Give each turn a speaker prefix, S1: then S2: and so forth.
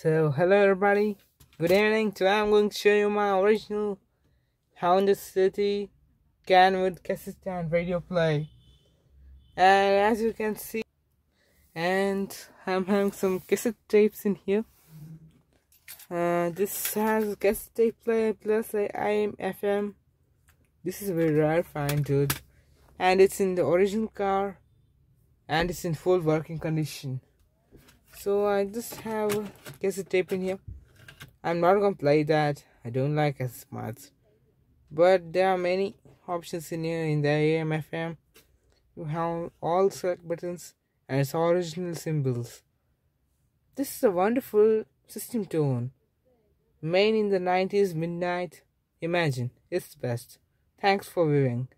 S1: So, hello everybody. Good evening. Today I'm going to show you my original Honda City cassette and radio play. And as you can see, and I'm having some cassette tapes in here. Uh, this has cassette tape player plus a AM FM. This is a very rare find, dude. And it's in the original car, and it's in full working condition so I just have cassette tape in here. I'm not gonna play that. I don't like as much. But there are many options in here in the AM FM you have all select buttons and its original symbols. This is a wonderful system tone. Made in the 90s midnight. Imagine it's best. Thanks for viewing